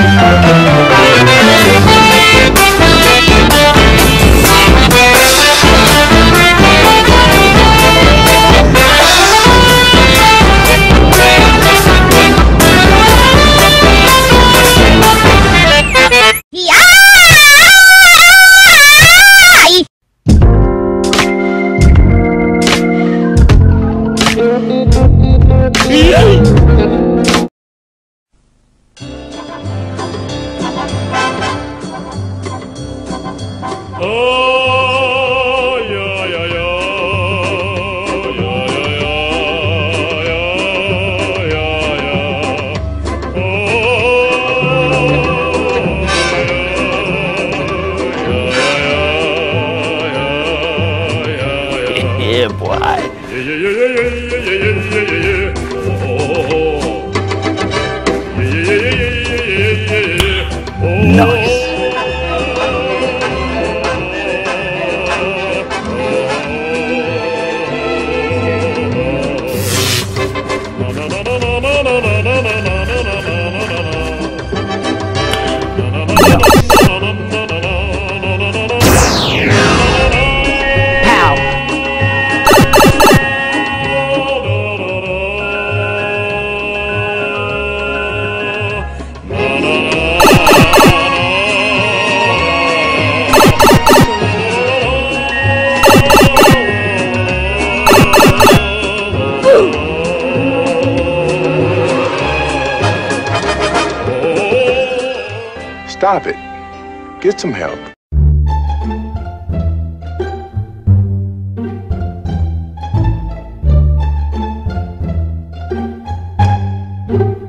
Música 啊，依依不爱。Stop it. Get some help. Nani?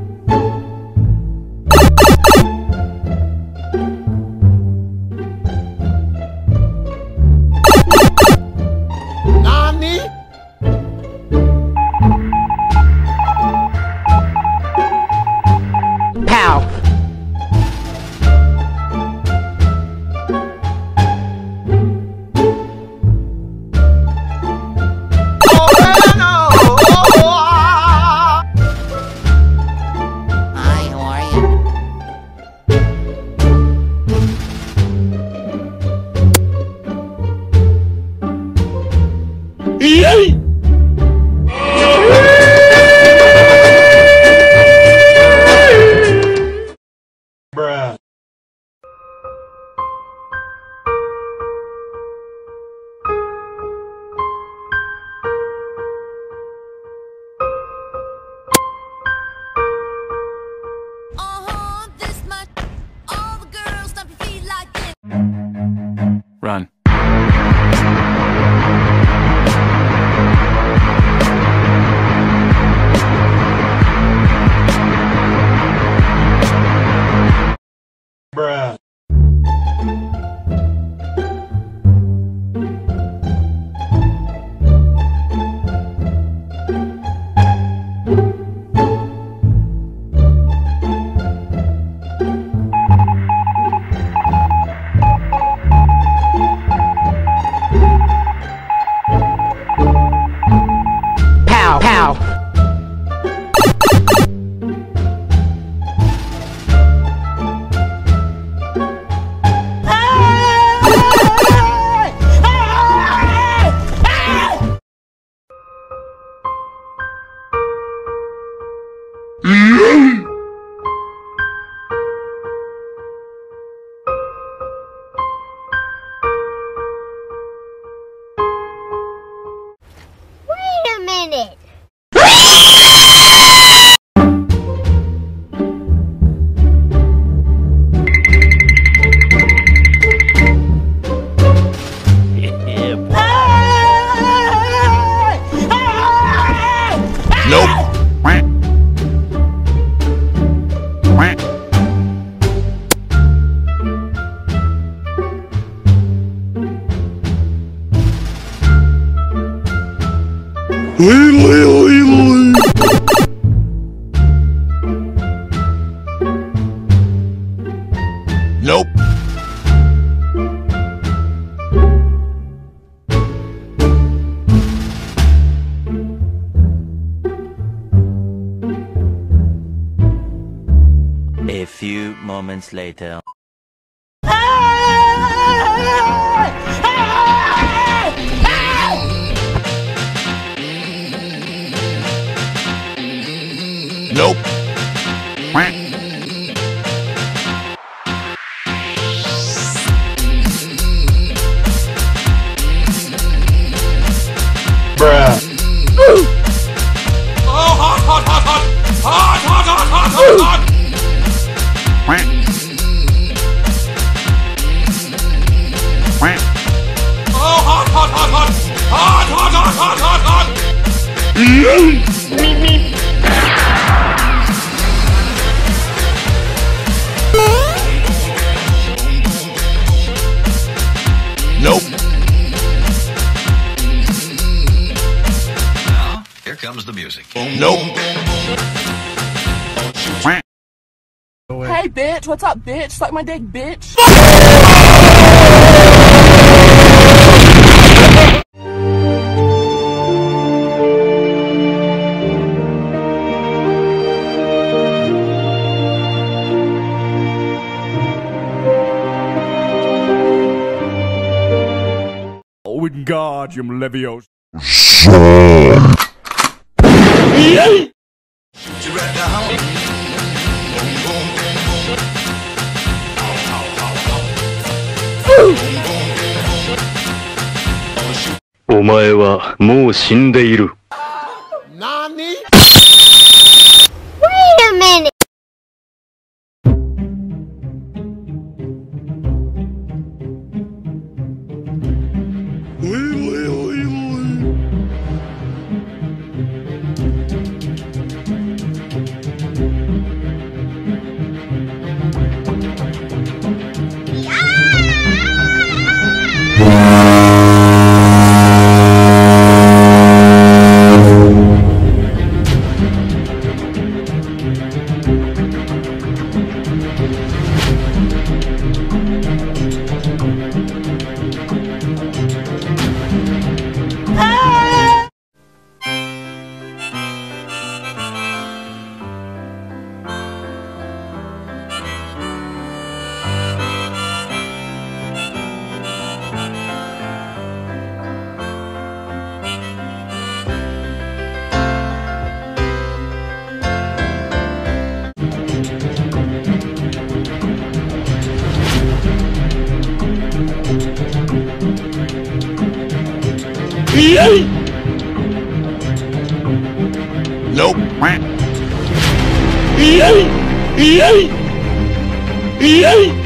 Nope. A few moments later. Nope. Nope. Here comes the music. Nope. Hey, bitch, what's up, bitch? Suck my dick, bitch. Wingardium Leviosa. You ready now? お前はもう死んでいる。 Nani? Nope. EA! EA!